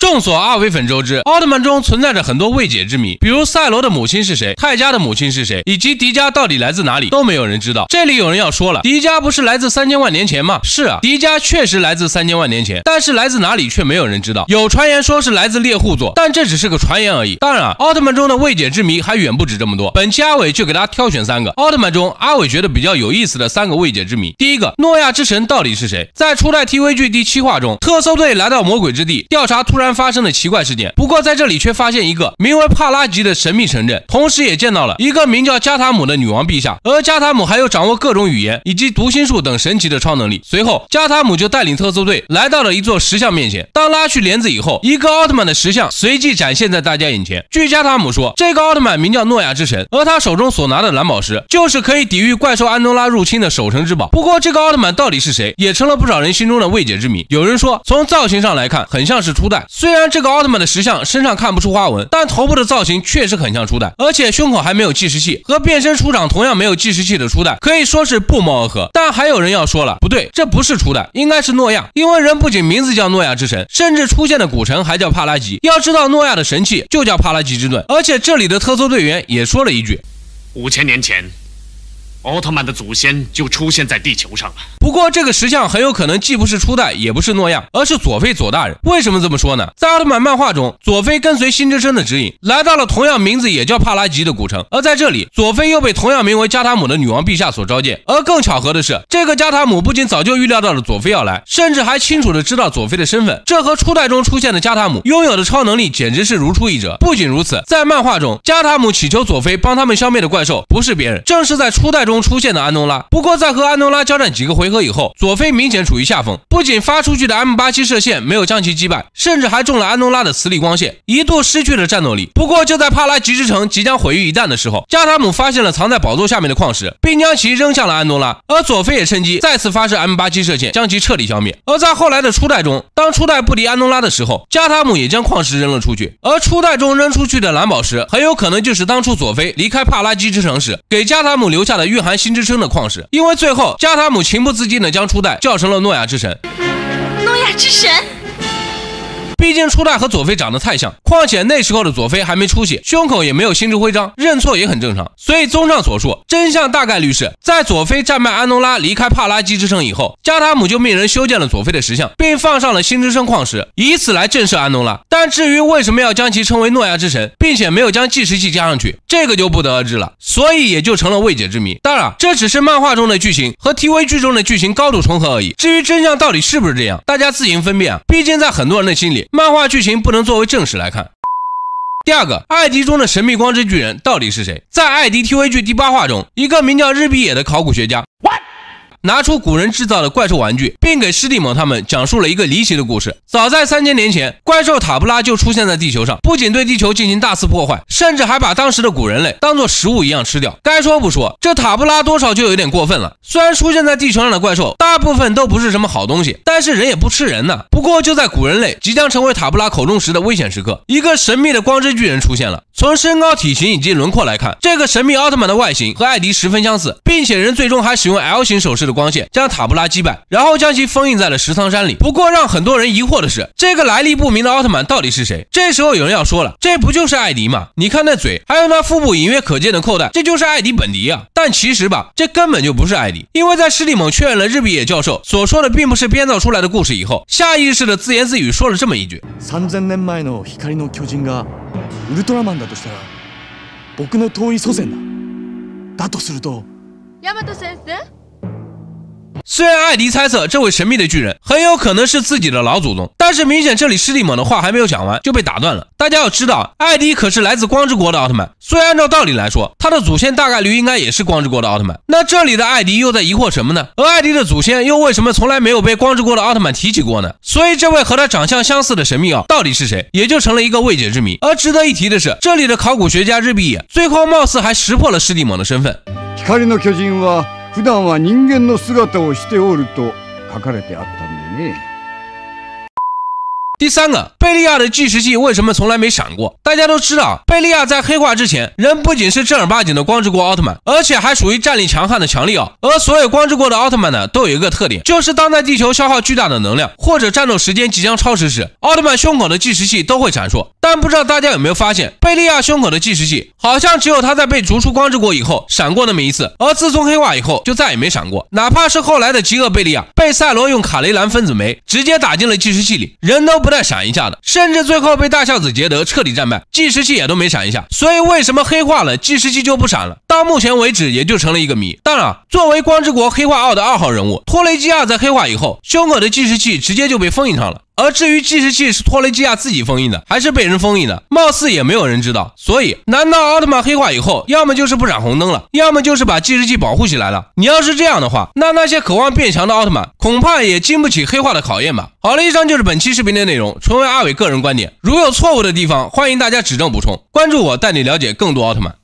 众所阿维粉周知，奥特曼中存在着很多未解之谜，比如赛罗的母亲是谁，泰迦的母亲是谁，以及迪迦到底来自哪里，都没有人知道。这里有人要说了，迪迦不是来自三千万年前吗？是啊，迪迦确实来自三千万年前，但是来自哪里却没有人知道。有传言说是来自猎户座，但这只是个传言而已。当然，奥特曼中的未解之谜还远不止这么多。本期阿伟就给大家挑选三个奥特曼中阿伟觉得比较有意思的三个未解之谜。第一个，诺亚之神到底是谁？在初代 TV 剧第七话中，特搜队来到魔鬼之地调查突然发生的奇怪事。事件。不过在这里却发现一个名为帕拉吉的神秘城镇，同时也见到了一个名叫加塔姆的女王陛下，而加塔姆还有掌握各种语言以及读心术等神奇的超能力。随后，加塔姆就带领特搜队来到了一座石像面前。当拉去帘子以后，一个奥特曼的石像随即展现在大家眼前。据加塔姆说，这个奥特曼名叫诺亚之神，而他手中所拿的蓝宝石就是可以抵御怪兽安东拉入侵的守城之宝。不过，这个奥特曼到底是谁，也成了不少人心中的未解之谜。有人说，从造型上来看，很像是初代。虽然这个奥特曼的石像身上看不出花纹，但头部的造型确实很像初代，而且胸口还没有计时器，和变身出场同样没有计时器的初代可以说是不谋而合。但还有人要说了，不对，这不是初代，应该是诺亚，因为人不仅名字叫诺亚之神，甚至出现的古城还叫帕拉吉。要知道，诺亚的神器就叫帕拉吉之盾，而且这里的特搜队员也说了一句：五千年前。奥特曼的祖先就出现在地球上了。不过，这个石像很有可能既不是初代，也不是诺亚，而是佐菲佐大人。为什么这么说呢？在奥特曼漫画中，佐菲跟随新之声的指引，来到了同样名字也叫帕拉吉的古城。而在这里，佐菲又被同样名为加塔姆的女王陛下所召见。而更巧合的是，这个加塔姆不仅早就预料到了佐菲要来，甚至还清楚的知道佐菲的身份。这和初代中出现的加塔姆拥有的超能力简直是如出一辙。不仅如此，在漫画中，加塔姆祈求佐菲帮他们消灭的怪兽不是别人，正是在初代中中出现的安东拉。不过，在和安东拉交战几个回合以后，佐菲明显处于下风，不仅发出去的 M 八七射线没有将其击败，甚至还中了安东拉的磁力光线，一度失去了战斗力。不过，就在帕拉吉之城即将毁于一旦的时候，加塔姆发现了藏在宝座下面的矿石，并将其扔向了安东拉，而佐菲也趁机再次发射 M 八七射线，将其彻底消灭。而在后来的初代中，当初代不敌安东拉的时候，加塔姆也将矿石扔了出去，而初代中扔出去的蓝宝石，很有可能就是当初佐菲离开帕拉吉之城时给加塔姆留下的含新之声的矿。矿石，因为最后加塔姆情不自禁的将初代叫成了诺亚之神。诺亚之神。毕竟初代和佐菲长得太像，况且那时候的佐菲还没出息，胸口也没有星之徽章，认错也很正常。所以综上所述，真相大概率是在佐菲战败安东拉离开帕拉基之城以后，加塔姆就命人修建了佐菲的石像，并放上了星之声矿石，以此来震慑安东拉。但至于为什么要将其称为诺亚之神，并且没有将计时器加上去，这个就不得而知了。所以也就成了未解之谜。当然，这只是漫画中的剧情和 TV 剧中的剧情高度重合而已。至于真相到底是不是这样，大家自行分辨啊。毕竟在很多人的心里。漫画剧情不能作为正史来看。第二个，艾迪中的神秘光之巨人到底是谁？在艾迪 TV 剧第八话中，一个名叫日比野的考古学家。拿出古人制造的怪兽玩具，并给师弟猛他们讲述了一个离奇的故事。早在三千年前，怪兽塔布拉就出现在地球上，不仅对地球进行大肆破坏，甚至还把当时的古人类当做食物一样吃掉。该说不说，这塔布拉多少就有点过分了。虽然出现在地球上的怪兽大部分都不是什么好东西，但是人也不吃人呢。不过就在古人类即将成为塔布拉口中时的危险时刻，一个神秘的光之巨人出现了。从身高、体型以及轮廓来看，这个神秘奥特曼的外形和艾迪十分相似，并且人最终还使用 L 型手势。光线将塔布拉击败，然后将其封印在了石苍山里。不过让很多人疑惑的是，这个来历不明的奥特曼到底是谁？这时候有人要说了，这不就是艾迪吗？你看那嘴，还有那腹部隐约可见的扣带，这就是艾迪本迪啊！但其实吧，这根本就不是艾迪，因为在史蒂蒙确认了日比野教授所说的并不是编造出来的故事以后，下意识的自言自语说了这么一句：三千年前の光の巨人が ウルトラマンだとしたら、僕の遠い祖先だ。だとすると、大和先生？虽然艾迪猜测这位神秘的巨人很有可能是自己的老祖宗，但是明显这里施蒂蒙的话还没有讲完就被打断了。大家要知道，艾迪可是来自光之国的奥特曼，所以按照道理来说，他的祖先大概率应该也是光之国的奥特曼。那这里的艾迪又在疑惑什么呢？而艾迪的祖先又为什么从来没有被光之国的奥特曼提起过呢？所以这位和他长相相似的神秘奥到底是谁，也就成了一个未解之谜。而值得一提的是，这里的考古学家日比野最后貌似还识破了施蒂蒙的身份。普段は人間の姿をしておると書かれてあったんでね。第三个，贝利亚的计时器为什么从来没闪过？大家都知道，贝利亚在黑化之前，人不仅是正儿八经的光之国奥特曼，而且还属于战力强悍的强力奥。而所有光之国的奥特曼呢，都有一个特点，就是当在地球消耗巨大的能量，或者战斗时间即将超时时，奥特曼胸口的计时器都会闪烁。但不知道大家有没有发现，贝利亚胸口的计时器好像只有他在被逐出光之国以后闪过那么一次，而自从黑化以后就再也没闪过。哪怕是后来的极恶贝利亚，被赛罗用卡雷兰分子酶直接打进了计时器里，人都不带闪一下甚至最后被大孝子杰德彻底战败，计时器也都没闪一下。所以为什么黑化了计时器就不闪了？到目前为止也就成了一个谜。当然，作为光之国黑化奥的二号人物，托雷基亚在黑化以后，胸口的计时器直接就被封印上了。而至于计时器是托雷基亚自己封印的，还是被人封印的，貌似也没有人知道。所以，难道奥特曼黑化以后，要么就是不闪红灯了，要么就是把计时器保护起来了？你要是这样的话，那那些渴望变强的奥特曼，恐怕也经不起黑化的考验吧？好了，以上就是本期视频的内容，纯为阿伟个人观点，如有错误的地方，欢迎大家指正补充。关注我，带你了解更多奥特曼。